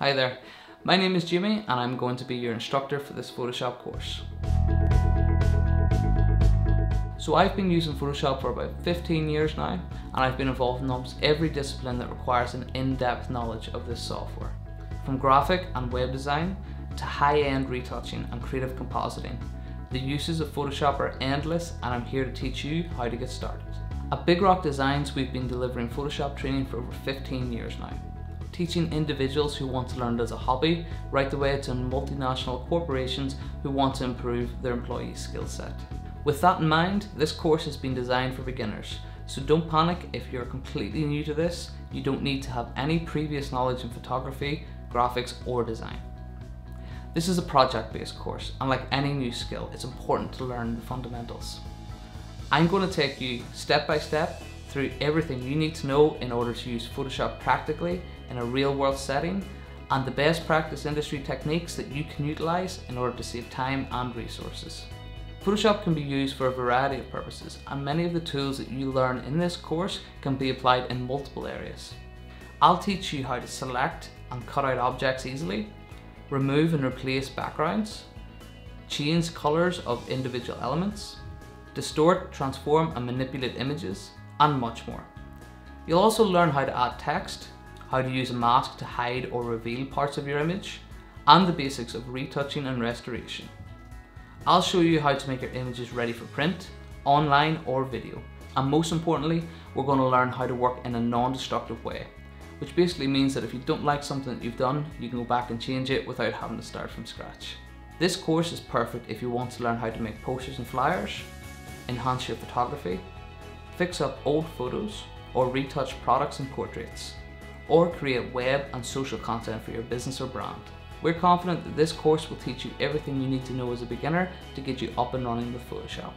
Hi there, my name is Jimmy and I'm going to be your instructor for this Photoshop course. So I've been using Photoshop for about 15 years now and I've been involved in almost every discipline that requires an in-depth knowledge of this software. From graphic and web design to high-end retouching and creative compositing. The uses of Photoshop are endless and I'm here to teach you how to get started. At Big Rock Designs we've been delivering Photoshop training for over 15 years now teaching individuals who want to learn as a hobby, right the way to multinational corporations who want to improve their employee skill set. With that in mind, this course has been designed for beginners, so don't panic if you're completely new to this, you don't need to have any previous knowledge in photography, graphics or design. This is a project-based course, and like any new skill, it's important to learn the fundamentals. I'm going to take you step by step through everything you need to know in order to use Photoshop practically in a real world setting and the best practice industry techniques that you can utilize in order to save time and resources. Photoshop can be used for a variety of purposes and many of the tools that you learn in this course can be applied in multiple areas. I'll teach you how to select and cut out objects easily, remove and replace backgrounds, change colors of individual elements, distort, transform and manipulate images, and much more. You'll also learn how to add text, how to use a mask to hide or reveal parts of your image, and the basics of retouching and restoration. I'll show you how to make your images ready for print, online or video. And most importantly, we're going to learn how to work in a non-destructive way, which basically means that if you don't like something that you've done, you can go back and change it without having to start from scratch. This course is perfect if you want to learn how to make posters and flyers, enhance your photography, fix up old photos, or retouch products and portraits or create web and social content for your business or brand. We're confident that this course will teach you everything you need to know as a beginner to get you up and running with Photoshop.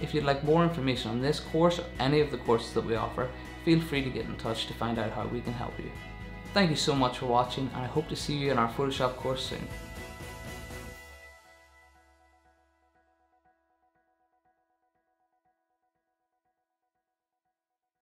If you'd like more information on this course or any of the courses that we offer, feel free to get in touch to find out how we can help you. Thank you so much for watching and I hope to see you in our Photoshop course soon.